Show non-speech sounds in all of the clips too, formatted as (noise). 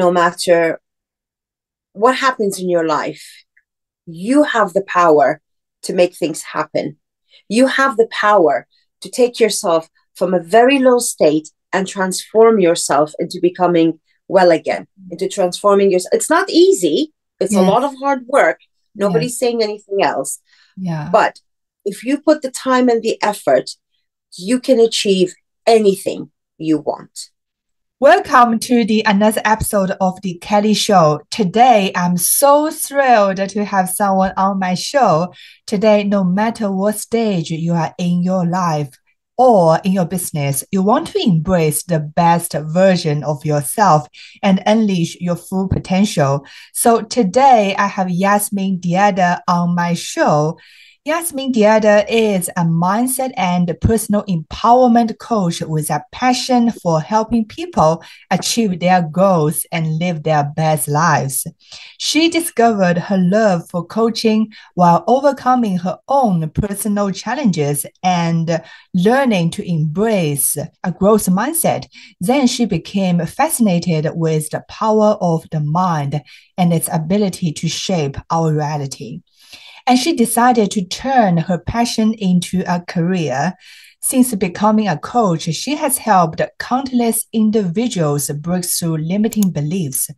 no matter what happens in your life, you have the power to make things happen. You have the power to take yourself from a very low state and transform yourself into becoming well again, into transforming yourself. It's not easy, it's yes. a lot of hard work. Nobody's yes. saying anything else. Yeah. But if you put the time and the effort, you can achieve anything you want. Welcome to the another episode of the Kelly Show. Today, I'm so thrilled to have someone on my show. Today, no matter what stage you are in your life or in your business, you want to embrace the best version of yourself and unleash your full potential. So today, I have Yasmin Ziada on my show. Yasmin Ziada is a mindset and personal empowerment coach with a passion for helping people achieve their goals and live their best lives. She discovered her love for coaching while overcoming her own personal challenges and learning to embrace a growth mindset. Then she became fascinated with the power of the mind and its ability to shape our reality and she decided to turn her passion into a career. Since becoming a coach, she has helped countless individuals break through limiting beliefs.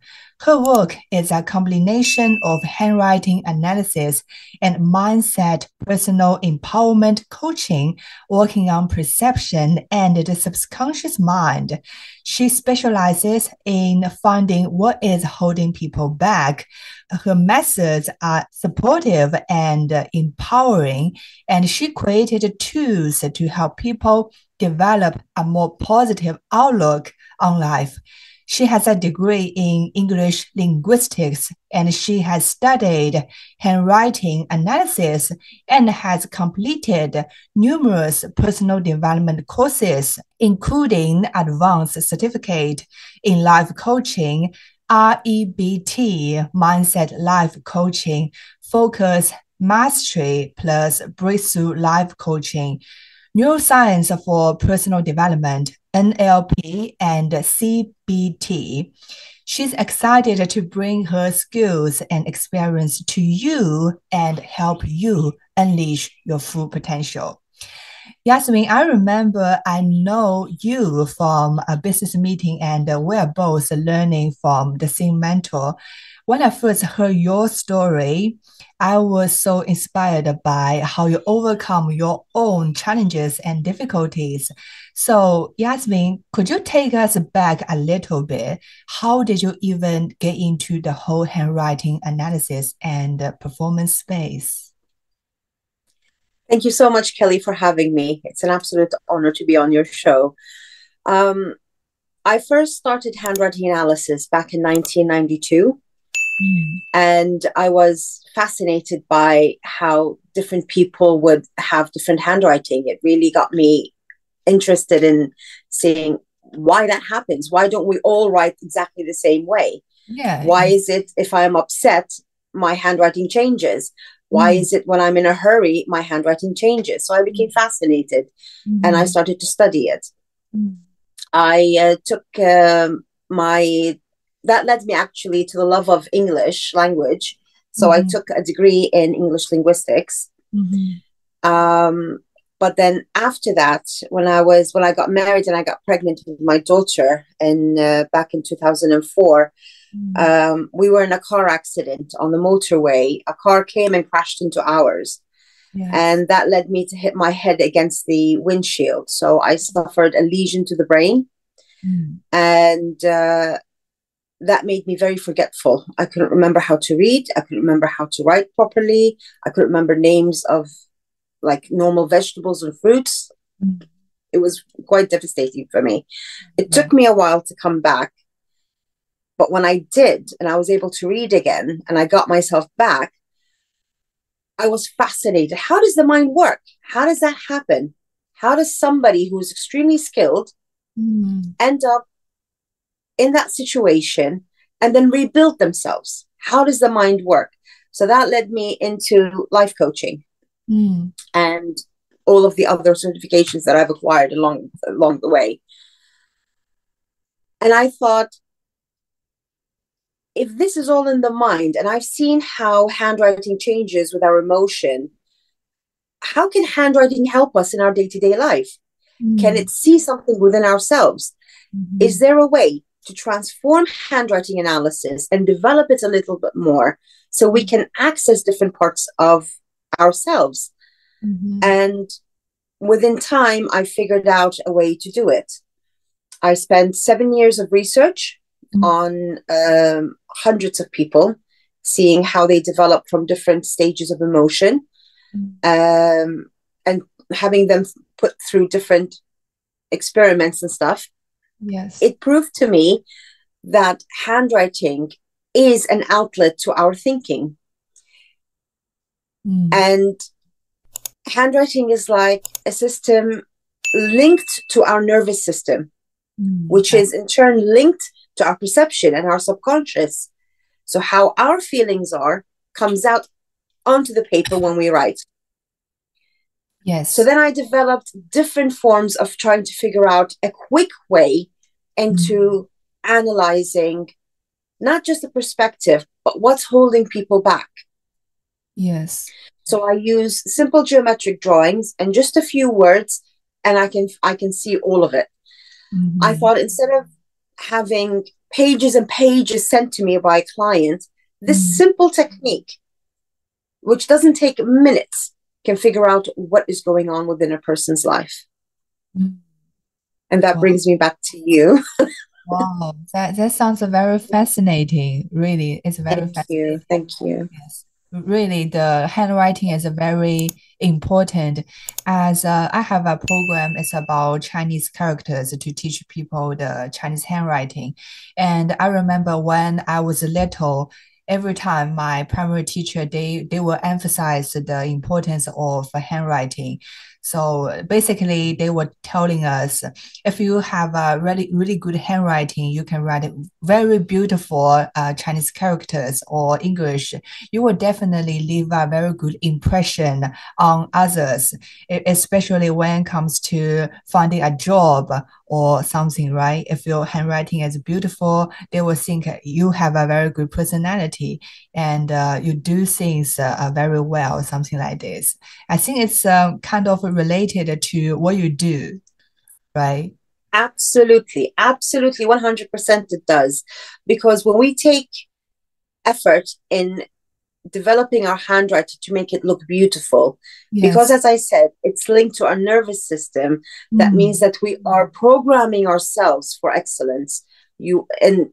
Her work is a combination of handwriting analysis and mindset personal empowerment coaching, working on perception and the subconscious mind. She specializes in finding what is holding people back. Her methods are supportive and empowering, and she created tools to help people develop a more positive outlook on life. She has a degree in English linguistics and she has studied handwriting analysis and has completed numerous personal development courses, including advanced certificate in life coaching, REBT, Mindset Life Coaching, Focus Mastery plus Breakthrough Life Coaching, Neuroscience for Personal Development, NLP, and CBT. She's excited to bring her skills and experience to you and help you unleash your full potential. Yasmin, I remember I know you from a business meeting, and we're both learning from the same mentor. When I first heard your story, I was so inspired by how you overcome your own challenges and difficulties. So, Yasmin, could you take us back a little bit? How did you even get into the whole handwriting analysis and performance space? Thank you so much, Kelly, for having me. It's an absolute honor to be on your show. Um, I first started handwriting analysis back in 1992. Mm. And I was fascinated by how different people would have different handwriting. It really got me interested in seeing why that happens. Why don't we all write exactly the same way? Yeah. Why is it if I am upset, my handwriting changes? Why mm. is it when I'm in a hurry, my handwriting changes? So I became mm. fascinated mm. and I started to study it. Mm. I uh, took um, my that led me actually to the love of English language. So mm-hmm. I took a degree in English linguistics. Mm-hmm. Um, but then after that, when I was when I got married and I got pregnant with my daughter, in uh, back in two thousand and four, mm-hmm. um, we were in a car accident on the motorway. A car came and crashed into ours. And that led me to hit my head against the windshield. So I suffered a lesion to the brain. Mm. And uh, that made me very forgetful. I couldn't remember how to read. I couldn't remember how to write properly. I couldn't remember names of like normal vegetables and fruits. It was quite devastating for me. It took me a while to come back. But when I did, and I was able to read again, and I got myself back, I was fascinated. How does the mind work? How does that happen? How does somebody who is extremely skilled mm. end up in that situation and then rebuild themselves. How does the mind work? So that led me into life coaching mm. and all of the other certifications that I've acquired along along the way. And I thought, if this is all in the mind, and I've seen how handwriting changes with our emotion, how can handwriting help us in our day to day life? Mm. Can it see something within ourselves? Mm-hmm. Is there a way to transform handwriting analysis and develop it a little bit more so we can access different parts of ourselves? Mm-hmm. And within time, I figured out a way to do it. I spent seven years of research mm-hmm. on um, hundreds of people, seeing how they develop from different stages of emotion, mm-hmm. um, and having them put through different experiments and stuff. Yes. It proved to me that handwriting is an outlet to our thinking. Mm. And handwriting is like a system linked to our nervous system, mm. which is in turn linked to our perception and our subconscious. So, how our feelings are comes out onto the paper when we write. Yes. So then I developed different forms of trying to figure out a quick way into mm. analyzing not just the perspective, but what's holding people back. Yes. So I use simple geometric drawings and just a few words, and I can I can see all of it. Mm-hmm. I thought instead of having pages and pages sent to me by clients, this mm-hmm. simple technique, which doesn't take minutes, can figure out what is going on within a person's life. Mm-hmm. And that wow. brings me back to you. (laughs) wow, that, that sounds very fascinating. Really, it's very Thank fascinating. you. Thank you. Yes really the handwriting is very important as uh, i have a program it's about chinese characters to teach people the chinese handwriting and i remember when i was little every time my primary teacher they they will emphasize the importance of handwriting so basically, they were telling us if you have a really really good handwriting, you can write very beautiful uh, Chinese characters or English. You will definitely leave a very good impression on others, especially when it comes to finding a job or something, right? If your handwriting is beautiful, they will think you have a very good personality and uh, you do things uh, very well, something like this. I think it's um, kind of related to what you do, right? Absolutely, absolutely, 100% it does. Because when we take effort in developing our handwriting to make it look beautiful yes. because as i said it's linked to our nervous system that mm. means that we are programming ourselves for excellence you and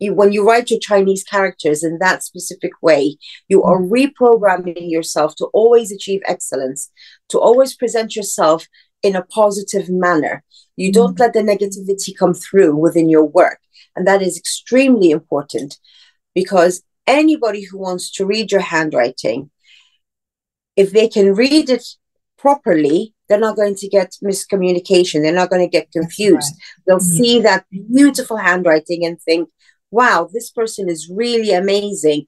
you, when you write your chinese characters in that specific way you are mm. reprogramming yourself to always achieve excellence to always present yourself in a positive manner you don't mm. let the negativity come through within your work and that is extremely important because anybody who wants to read your handwriting, if they can read it properly, they're not going to get miscommunication. They're not going to get confused. Right. They'll mm-hmm. see that beautiful handwriting and think, wow, this person is really amazing.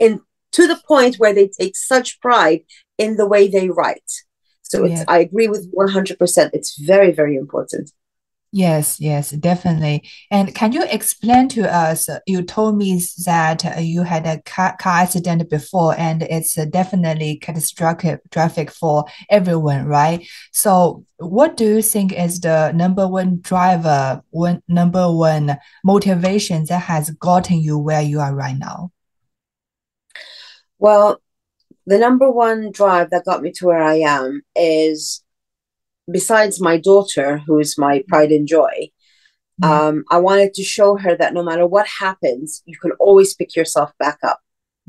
And to the point where they take such pride in the way they write. So yeah. I agree with 100%. It's very, very important. Yes, yes, definitely. And can you explain to us? Uh, you told me that uh, you had a car, accident before, and it's uh, definitely catastrophic traffic for everyone, right? So, what do you think is the number one driver, one number one motivation that has gotten you where you are right now? Well, the number one drive that got me to where I am is besides my daughter, who is my pride and joy, mm-hmm. um, I wanted to show her that no matter what happens, you can always pick yourself back up.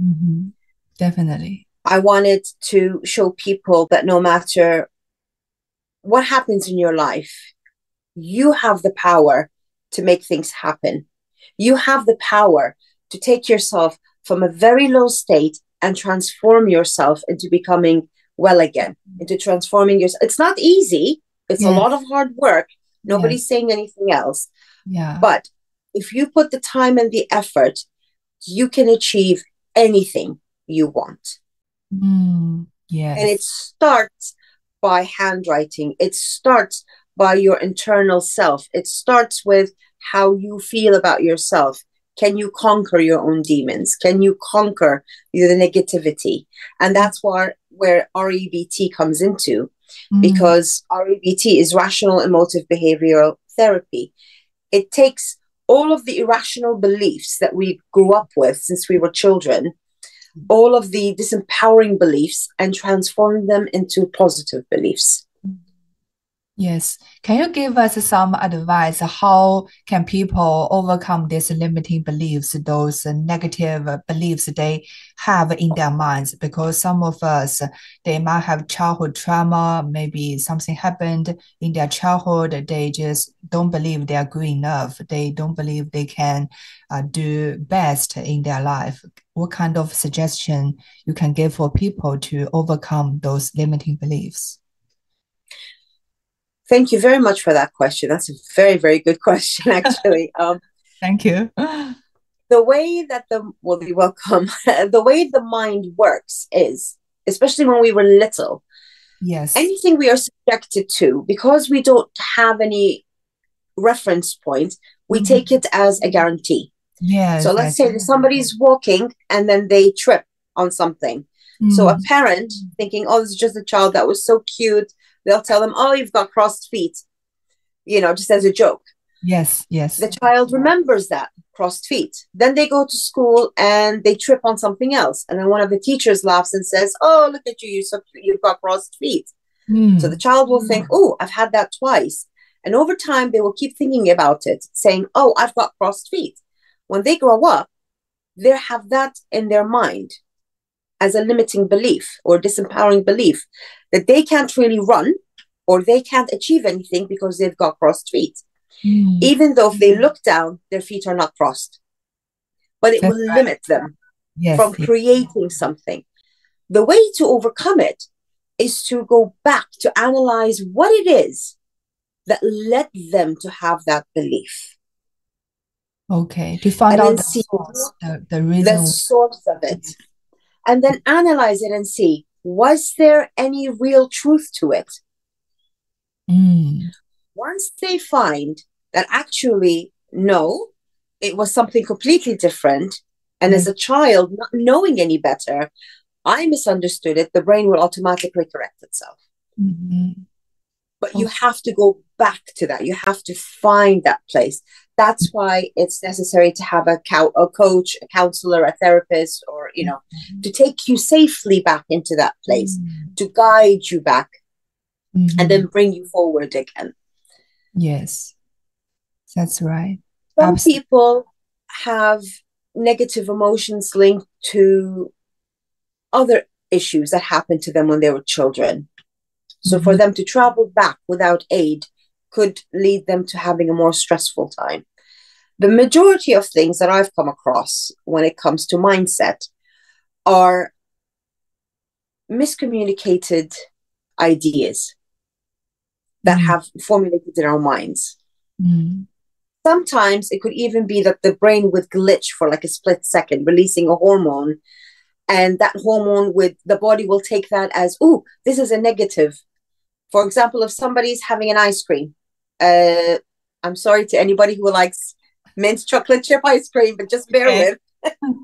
Mm-hmm. Definitely. I wanted to show people that no matter what happens in your life, you have the power to make things happen. You have the power to take yourself from a very low state and transform yourself into becoming well again, into transforming yourself. It's not easy. It's yes. a lot of hard work. Nobody's yes. saying anything else. Yeah. But if you put the time and the effort, you can achieve anything you want. Mm, yeah. And it starts by handwriting. It starts by your internal self. It starts with how you feel about yourself. can you conquer your own demons? Can you conquer the negativity? And that's where, where REBT comes into mm. because REBT is rational emotive behavioral therapy. It takes all of the irrational beliefs that we grew up with since we were children, all of the disempowering beliefs, and transform them into positive beliefs. Yes. Can you give us some advice? How can people overcome these limiting beliefs, those negative beliefs they have in their minds? Because some of us, they might have childhood trauma, maybe something happened in their childhood. They just don't believe they are good enough. They don't believe they can uh, do best in their life. What kind of suggestion you can give for people to overcome those limiting beliefs? Thank you very much for that question. That's a very, very good (laughs) question, actually. Um, Thank you. The way that the, well, you're welcome. (laughs) the way the mind works is, especially when we were little, yes, anything we are subjected to, because we don't have any reference point, we mm-hmm. take it as a guarantee. Yeah. So let's say that somebody's walking and then they trip on something. Mm-hmm. So a mm. parent thinking, oh, this is just a child that was so cute they'll tell them, oh, you've got crossed feet, you know, just as a joke. Yes, yes. The child remembers that crossed feet. Then they go to school and they trip on something else. And then one of the teachers laughs and says, oh, look at you, You you've got crossed feet. Mm. So the child will think, oh, I've had that twice. And over time, they will keep thinking about it, saying, oh, I've got crossed feet. When they grow up, they have that in their mind as a limiting belief or disempowering belief that they can't really run or they can't achieve anything because they've got crossed feet. Mm. Even though if they look down, their feet are not crossed. But it That's will right. limit them yes, from yes. creating something. The way to overcome it is to go back to analyze what it is that led them to have that belief. Okay, to find and out the source, the, the reason. The source of it and then analyze it and see was there any real truth to it? Mm. Once they find that actually, no, it was something completely different, and mm. as a child, not knowing any better, I misunderstood it, the brain will automatically correct itself. Mm-hmm. But you have to go back to that. You have to find that place. That's why it's necessary to have a, co- a coach, a counselor, a therapist, or, you know, mm-hmm. to take you safely back into that place, mm-hmm. to guide you back, mm-hmm. and then bring you forward again. Yes, that's right. Some people have negative emotions linked to other issues that happened to them when they were children. So mm-hmm. for them to travel back without aid could lead them to having a more stressful time. The majority of things that I've come across when it comes to mindset are miscommunicated ideas that mm-hmm. have formulated in our minds. Mm-hmm. Sometimes it could even be that the brain would glitch for like a split second, releasing a hormone. And that hormone with the body will take that as, oh, this is a negative for example, if somebody's having an ice cream, uh, I'm sorry to anybody who likes mint chocolate chip ice cream, but just bear okay. with. (laughs)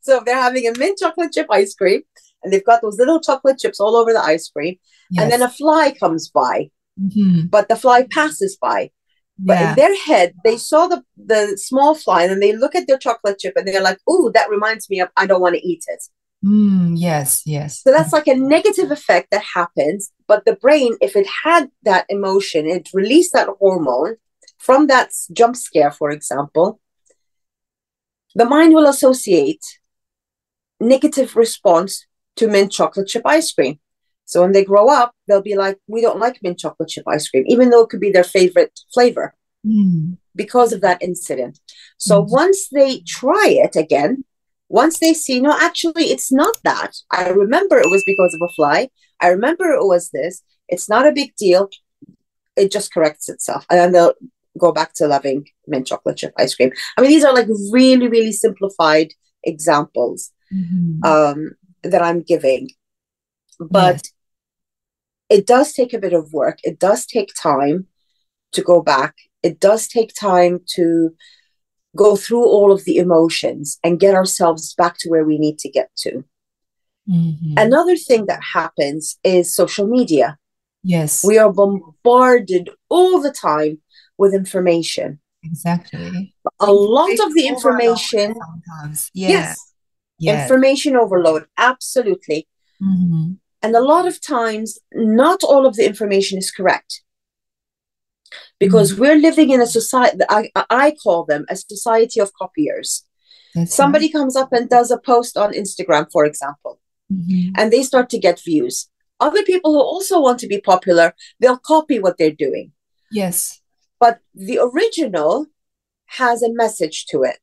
so if they're having a mint chocolate chip ice cream and they've got those little chocolate chips all over the ice cream, yes. and then a fly comes by, mm-hmm. but the fly passes by. But yeah. in their head, they saw the, the small fly and then they look at their chocolate chip and they're like, "Ooh, that reminds me of I don't want to eat it." Mm, yes, yes. So that's like a negative effect that happens. But the brain, if it had that emotion, it released that hormone from that jump scare, for example, the mind will associate negative response to mint chocolate chip ice cream. So when they grow up, they'll be like, we don't like mint chocolate chip ice cream, even though it could be their favorite flavor mm. because of that incident. So mm. once they try it again, once they see, no, actually, it's not that. I remember it was because of a fly. I remember it was this. It's not a big deal. It just corrects itself. And then they'll go back to loving mint chocolate chip ice cream. I mean, these are like really, really simplified examples mm-hmm. um, that I'm giving. But yes. it does take a bit of work. It does take time to go back. It does take time to go through all of the emotions and get ourselves back to where we need to get to. Mhm. Another thing that happens is social media. yes, We are bombarded all the time with information. exactly. A lot of the information, sometimes. Yeah. yes, Yes. information overload, absolutely. Mhm. And a lot of times, not all of the information is correct. Because we're living in a society, I, I call them a society of copiers. That's Somebody comes up and does a post on Instagram, for example. Mhm. and they start to get views. Other people who also want to be popular, they'll copy what they're doing. Yes. But the original has a message to it.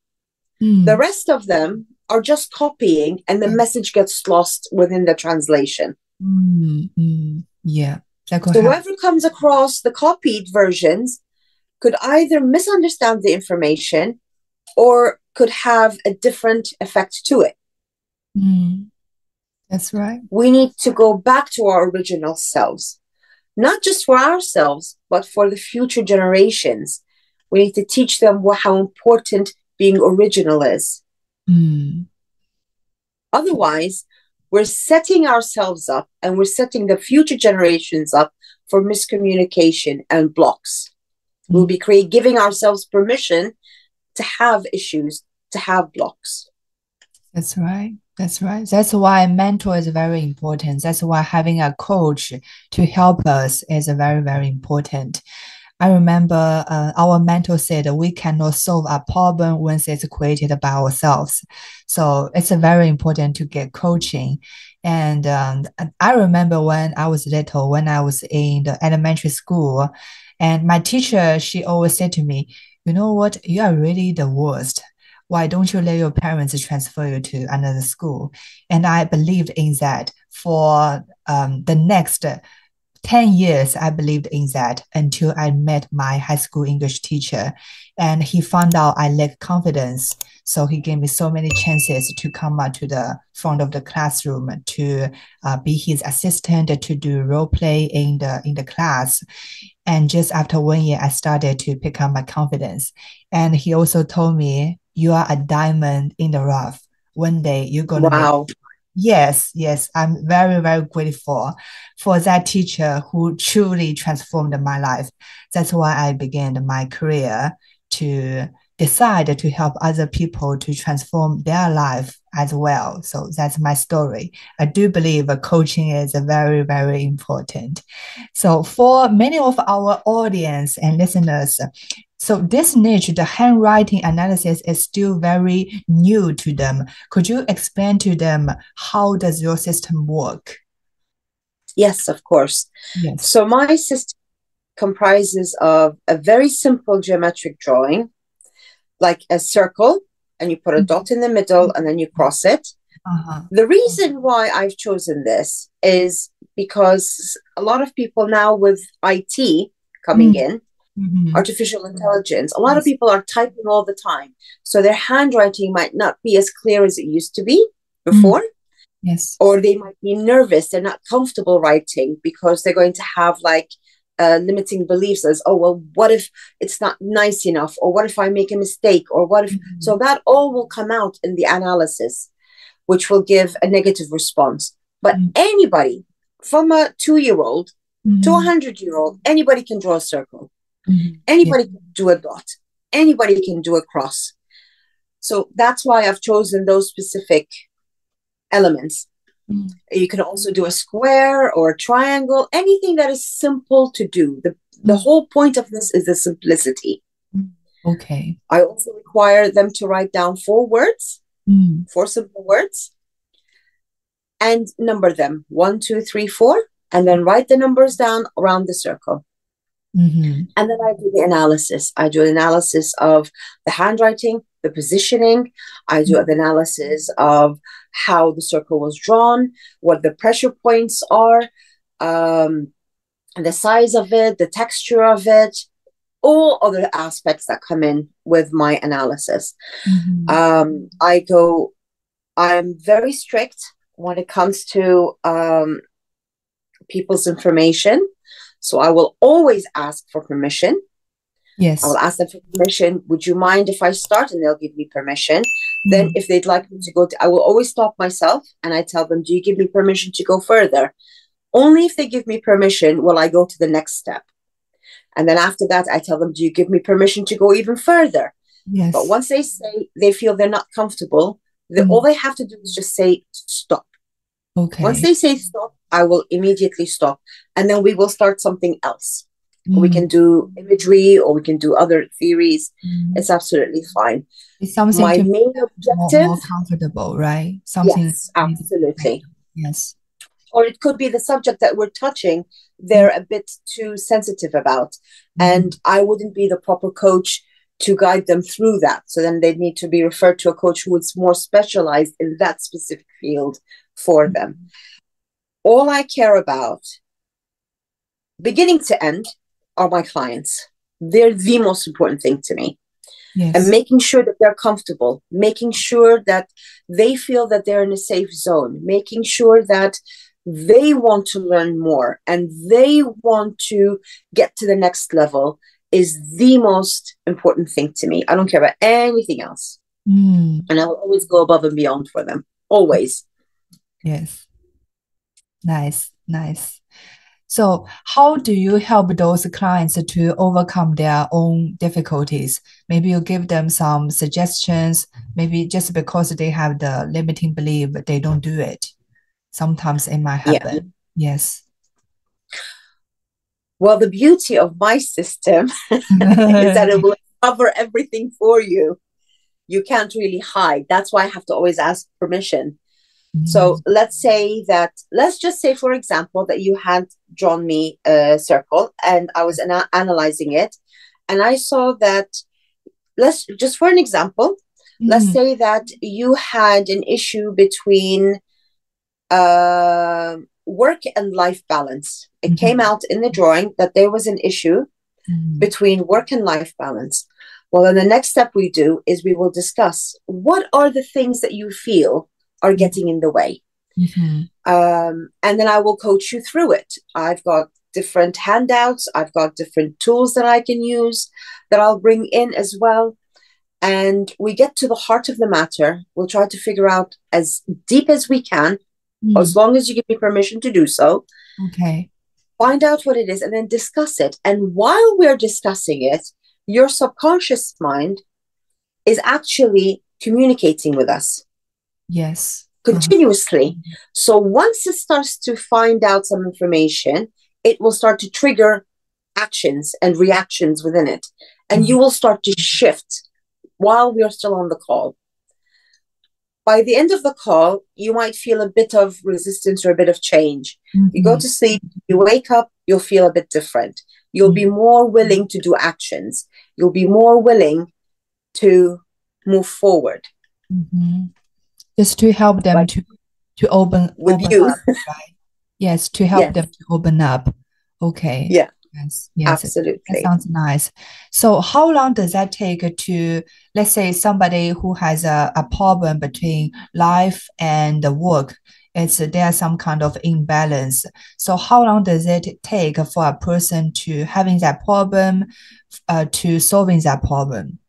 Mm. The rest of them are just copying, and the Mm. message gets lost within the translation. Mm, mm, yeah, So whoever comes across the copied versions could either misunderstand the information or could have a different effect to it. Mm, that's right. We need to go back to our original selves, not just for ourselves, but for the future generations. We need to teach them wha- how important being original is. Mm, Otherwise, we're setting ourselves up and we're setting the future generations up for miscommunication and blocks. Mm. We'll be create, giving ourselves permission to have issues, to have blocks. that's right. That's right. That's why mentor is very important. That's why having a coach to help us is very, very important. I remember uh, our mentor said we cannot solve a problem once it's created by ourselves. So it's very important to get coaching. And um, I remember when I was little, when I was in the elementary school, and my teacher, she always said to me, you know what, you are really the worst. Why don't you let your parents transfer you to another school? And I believed in that for um, the next 10 years, I believed in that until I met my high school English teacher. And he found out I lacked confidence. So he gave me so many chances to come out to the front of the classroom to uh, be his assistant, to do role play in the in the class. And just after one year, I started to pick up my confidence. And he also told me, "You are a diamond in the rough. One day you're gonna Wow. Yes, yes, I'm very, very grateful for that teacher who truly transformed my life. That's why I began my career to decide to help other people to transform their life as well. So that's my story. I do believe coaching is very, very important. So for many of our audience and listeners, so this niche, the handwriting analysis is still very new to them. Could you explain to them how does your system work? Yes, of course. Yes. So my system comprises of a very simple geometric drawing, like a circle, and you put a dot in the middle and then you cross it. Uh-huh. The reason why I've chosen this is because a lot of people now with IT coming Mm. in, Mhm. artificial intelligence, a lot of people are typing all the time. So their handwriting might not be as clear as it used to be before, Yes. or they might be nervous. They're not comfortable writing because they're going to have like uh, limiting beliefs as, oh, well, what if it's not nice enough? Or what if I make a mistake? Or what if, Mhm. so that all will come out in the analysis, which will give a negative response. But Mm. anybody from a two year old to a Mhm. 100 year old, anybody can draw a circle. Mhm. Anybody can do a dot. Anybody can do a cross. So that's why I've chosen those specific elements. Mm. You can also do a square or a triangle, anything that is simple to do. The, the Mm. whole point of this is the simplicity. Okay. I also require them to write down four words, Mm. four simple words, and number them one, two, three, four, and then write the numbers down around the circle. Mhm. And then I do the analysis. I do an analysis of the handwriting, the positioning. I do an analysis of how the circle was drawn, what the pressure points are, um, the size of it, the texture of it, all other aspects that come in with my analysis. Mhm. Um, I go, I'm very strict when it comes to um, people's information. So I will always ask for permission. Yes. I will ask them for permission. Would you mind if I start? And they'll give me permission. Then, if they'd like me to go, to, I will always stop myself and I tell them, Do you give me permission to go further? Only if they give me permission will I go to the next step. And then after that, I tell them, Do you give me permission to go even further? Yes. But once they say they feel they're not comfortable, the, Mm. all they have to do is just say stop. Okay. Once they say stop, I will immediately stop. And then we will start something else. We Mm, can do imagery or we can do other theories. mm. It's absolutely fine. It's something My main more, objective, more comfortable, right? Something. yes, absolutely. Yes. Or it could be the subject that we're touching, they're a bit too sensitive about. And I wouldn't be the proper coach to guide them through that. So then they'd need to be referred to a coach who is more specialized in that specific field for them. All I care about, beginning to end, are my clients. They're the most important thing to me. Yes. And making sure that they're comfortable, making sure that they feel that they're in a safe zone, making sure that they want to learn more and they want to get to the next level is the most important thing to me. I don't care about anything else. Mm, And I will always go above and beyond for them. Always. Yes. Nice, nice. So, how do you help those clients to overcome their own difficulties? Maybe you give them some suggestions, maybe just because they have the limiting belief, they don't do it. Sometimes it might Yeah. happen. Yes. Well, the beauty of my system (laughs) is that it will cover everything for you. You can't really hide. That's why I have to always ask permission. So let's say that, let's just say, for example, that you had drawn me a circle and I was ana- analyzing it. And I saw that, let's just for an example, let's Mm, say that you had an issue between uh, work and life balance. It Mhm. came out in the drawing that there was an issue mm, between work and life balance. Well, then the next step we do is we will discuss what are the things that you feel are getting in the way. mhm, Um, and then I will coach you through it. I've got different handouts, I've got different tools that I can use that I'll bring in as well. And we get to the heart of the matter. We'll try to figure out as deep as we can, mm. as long as you give me permission to do so. Okay. find out what it is and then discuss it. And while we're discussing it, your subconscious mind is actually communicating with us Yes. Uh-huh. continuously. So once it starts to find out some information, it will start to trigger actions and reactions within it. And you will start to shift while we are still on the call. By the end of the call, you might feel a bit of resistance or a bit of change. You go Mhm. to sleep, you wake up, you'll feel a bit different. You'll be more willing to do actions. You'll be more willing to move forward. Just to help them to to open with open you. up, right? Yes, to help Yes. them to open up. Okay. Yeah. Yes. Yes. That Absolutely. sounds nice. So how long does that take to, let's say somebody who has a, a problem between life and the work? It's there's some kind of imbalance. So how long does it take for a person to having that problem, uh, to solving that problem?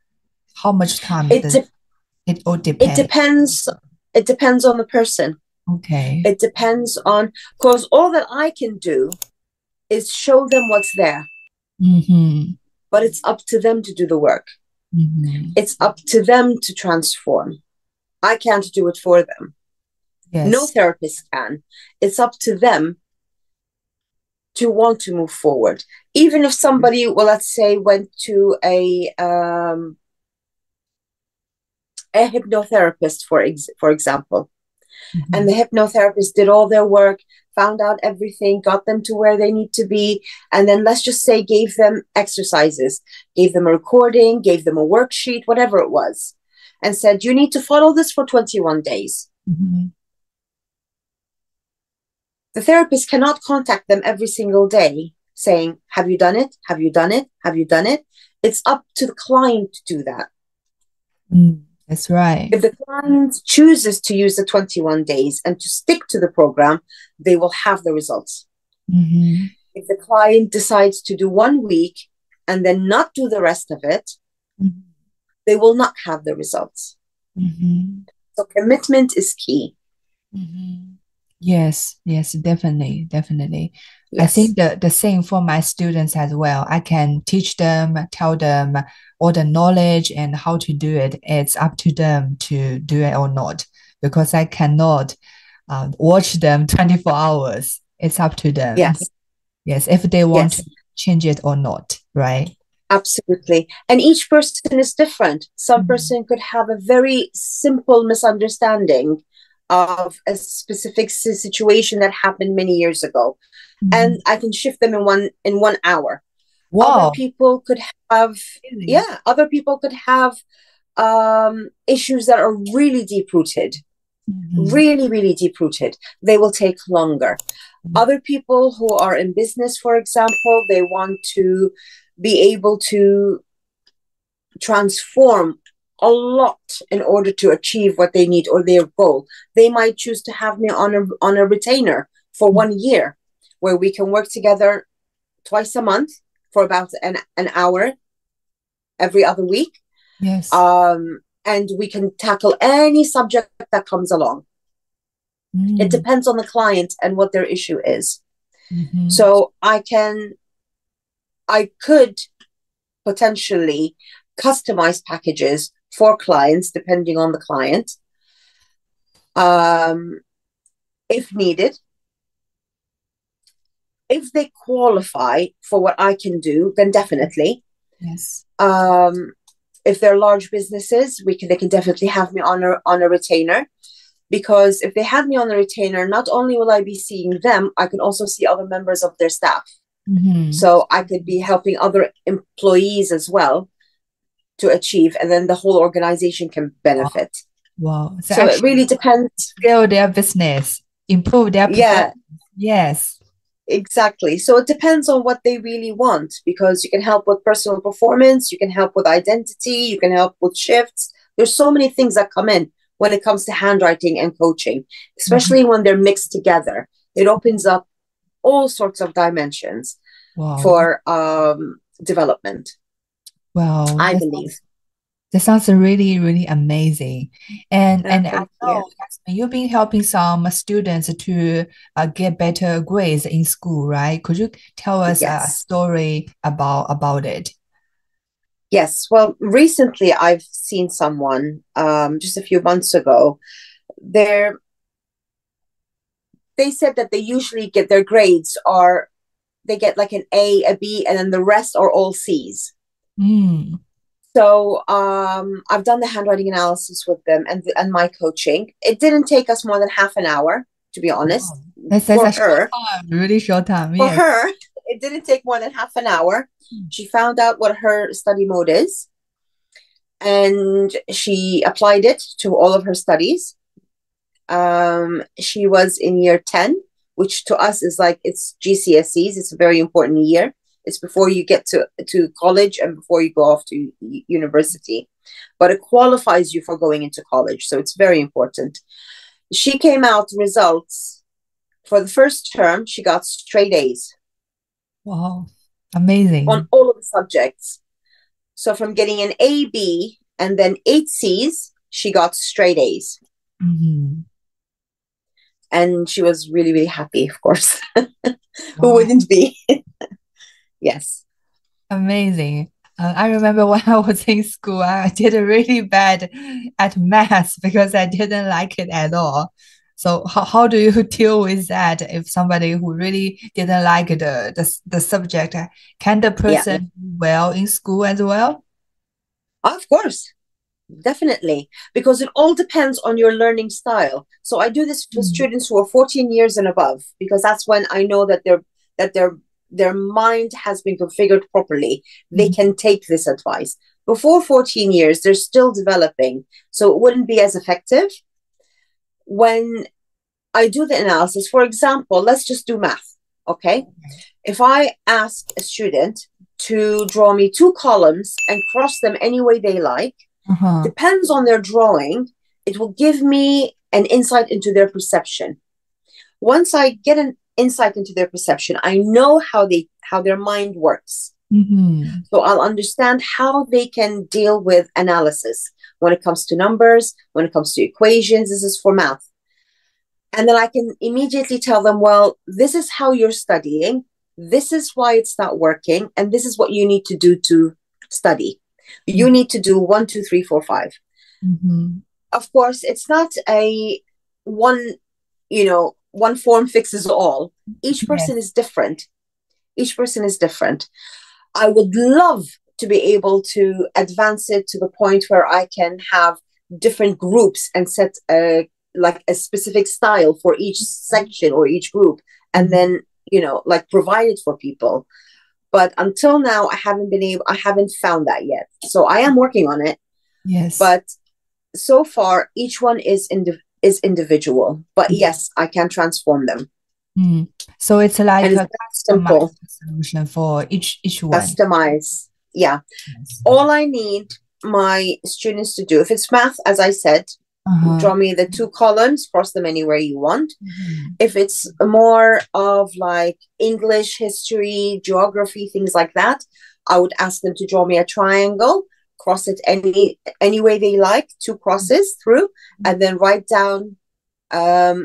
How much time It, does de- it all it depends. It depends on the person. Okay. It depends on, because all that I can do is show them what's there, Mm-hmm. but it's up to them to do the work. Mm-hmm. It's up to them to transform. I can't do it for them. Yes. No therapist can. It's up to them to want to move forward. Even if somebody, well, let's say, went to a um, a hypnotherapist, for ex- for example, Mhm. and the hypnotherapist did all their work, found out everything, got them to where they need to be, and then let's just say gave them exercises, gave them a recording, gave them a worksheet, whatever it was, and said, You need to follow this for 21 days. Mhm. The therapist cannot contact them every single day saying, Have you done it? Have you done it? Have you done it? It's up to the client to do that. Mm, That's right. If the client chooses to use the 21 days and to stick to the program, they will have the results. Mhm. If the client decides to do one week and then not do the rest of it, Mhm. they will not have the results. Mhm. So commitment is key. Mhm. Yes, yes, definitely, definitely. I think the, the same for my students as well. I can teach them, tell them all the knowledge and how to do it. It's up to them to do it or not, because I cannot uh, watch them (laughs) 24 hours. It's up to them. Yes. Yes, if they want Yes. to change it or not, right? Absolutely. And each person is different. Some Mhm. person could have a very simple misunderstanding of a specific situation that happened many years ago. And I can shift them in one in one hour. wow, Other people could have really? yeah, other people could have um issues that are really deep rooted. Mhm. really, really deep rooted, they will take longer. Mhm. Other people who are in business, for example, they want to be able to transform a lot in order to achieve what they need or their goal. They might choose to have me on a on a retainer for one year, where we can work together twice a month for about an, an hour every other week. Yes. Um, and we can tackle any subject that comes along. Mm. It depends on the client and what their issue is. Mhm. So I can, I could potentially customize packages for clients depending on the client, um, if needed. If they qualify for what I can do, then definitely. Yes. Um, if they're large businesses, we can they can definitely have me on a on a retainer. Because if they have me on a retainer, not only will I be seeing them, I can also see other members of their staff. Mhm. So I could be helping other employees as well to achieve, and then the whole organization can benefit. Wow. So, So it really depends. scale their business, improve their Yeah. Yes. exactly. So it depends on what they really want because you can help with personal performance, you can help with identity, you can help with shifts. There's so many things that come in when it comes to handwriting and coaching, especially when they're mixed together. It opens up all sorts of dimensions Wow. for um, development, wow. I believe. that sounds really, really amazing. And and I you. know Yasmin, you've been helping some students to uh, get better grades in school, right? Could you tell us a story about about it? Yes. Well, recently I've seen someone um, just a few months ago. They're, they said that they usually get their grades are they get like an A, a B, and then the rest are all C's. Mm. So um, I've done the handwriting analysis with them and and my coaching. It didn't take us more than half an hour, to be honest. Wow. That's, that's For a short her, time, really short time. for Yes. her, it didn't take more than half an hour. Mm. She found out what her study mode is, and she applied it to all of her studies. Um, she was in year 10, which to us is like it's GCSEs. It's a very important year. It's before you get to, to college and before you go off to university, but it qualifies you for going into college. So it's very important. She came out results for the first term. She got straight A's Wow. Amazing. on all of the subjects. So from getting an A, B, and then eight C's, she got straight A's. Mhm. And she was really, really happy, of course. (laughs) Who Wow. wouldn't be? (laughs) yes. Amazing. Uh, I remember (laughs) when I was in school, I did really bad at math because I didn't like it at all. So how, how do you (laughs) deal with that if somebody who really didn't like the the, the subject, can the person do well in school as well? Of course. Definitely. Because it all depends on your learning style. So I do this for Mm. students who are 14 years and above, because that's when I know that their that their their mind has been configured properly. They Mhm. can take this advice. Before 14 years, they're still developing. So it wouldn't be as effective. When I do the analysis, for example, let's just do math. Okay. If I ask a student to draw me two columns and cross them any way they like, Uh-huh. depends on their drawing, it will give me an insight into their perception. Once I get an insight into their perception, I know how they how their mind works. Mm-hmm. So I'll understand how they can deal with analysis when it comes to numbers, when it comes to equations. This is for math. And then I can immediately tell them, well, this is how you're studying. This is why it's not working. And this is what you need to do to study. You mm-hmm. need to do one, two, three, four, five. Mm-hmm. Of course, it's not a one, you know, one form fixes all. Each person yes. is different. Each person is different. I would love to be able to advance it to the point where I can have different groups and set a like a specific style for each section or each group and mm-hmm. then you know like provide it for people but until now i haven't been able i haven't found that yet so i am working on it yes but so far each one is indi- is individual but mm-hmm. yes i can transform them mm. so it's like and a simple solution for each each one customize yeah yes. all i need my students to do if it's math as i said uh-huh. Draw me the two columns, cross them anywhere you want. Mm-hmm. If it's more of like English, history, geography, things like that, I would ask them to draw me a triangle, cross it any any way they like, two crosses through, mm-hmm. and then write down um,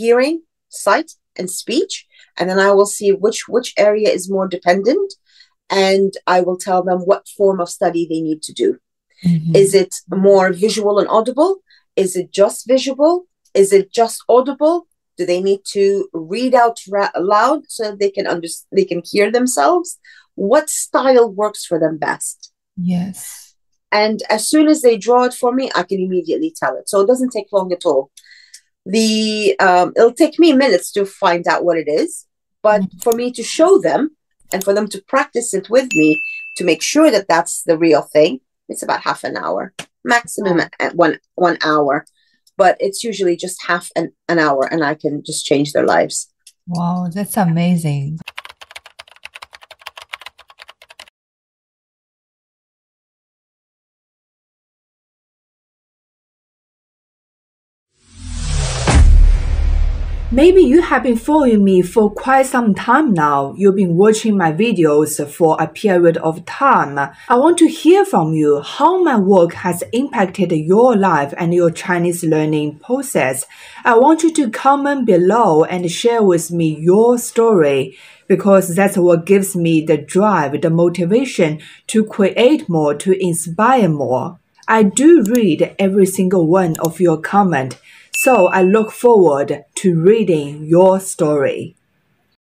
hearing, sight, and speech. And then I will see which which area is more dependent, and I will tell them what form of study they need to do. Mm-hmm. Is it more visual and audible? Is it just visual? Is it just audible? Do they need to read out ra- loud so they can under- they can hear themselves? What style works for them best? Yes. And as soon as they draw it for me, I can immediately tell it. So it doesn't take long at all. The um, it'll take me minutes to find out what it is, but mm-hmm. for me to show them and for them to practice it with me to make sure that that's the real thing, it's about half an hour maximum at one one hour but it's usually just half an, an hour and i can just change their lives wow that's amazing Maybe you have been following me for quite some time now. You've been watching my videos for a period of time. I want to hear from you how my work has impacted your life and your Chinese learning process. I want you to comment below and share with me your story because that's what gives me the drive, the motivation to create more, to inspire more. I do read every single one of your comments so I look forward to reading your story.